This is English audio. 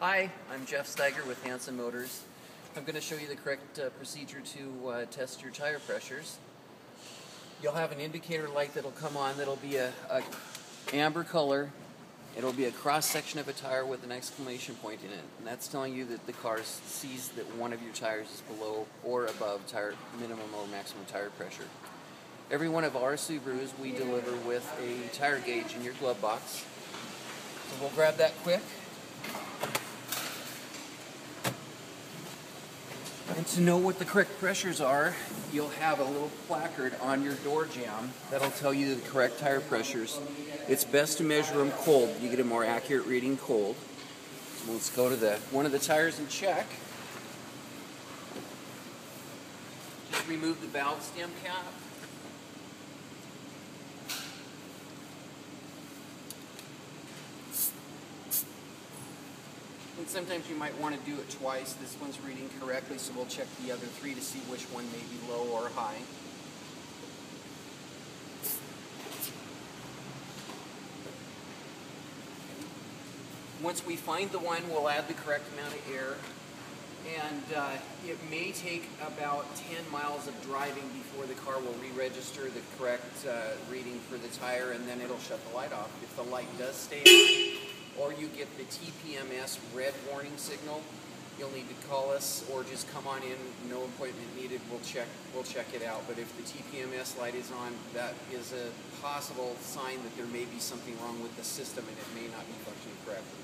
Hi, I'm Jeff Steiger with Hanson Motors. I'm going to show you the correct uh, procedure to uh, test your tire pressures. You'll have an indicator light that'll come on that'll be a, a amber color. It'll be a cross section of a tire with an exclamation point in it, and that's telling you that the car sees that one of your tires is below or above tire minimum or maximum tire pressure. Every one of our Subarus we deliver with a tire gauge in your glove box. So we'll grab that quick. And to know what the correct pressures are, you'll have a little placard on your door jamb that'll tell you the correct tire pressures. It's best to measure them cold. You get a more accurate reading cold. So let's go to the one of the tires and check. Just remove the valve stem cap. And sometimes you might want to do it twice. This one's reading correctly, so we'll check the other three to see which one may be low or high. Once we find the one, we'll add the correct amount of air. And uh, it may take about 10 miles of driving before the car will re-register the correct uh, reading for the tire, and then it'll shut the light off. If the light does stay on, or you get the TPMS red warning signal, you'll need to call us or just come on in. No appointment needed. We'll check. We'll check it out. But if the TPMS light is on, that is a possible sign that there may be something wrong with the system and it may not be functioning correctly.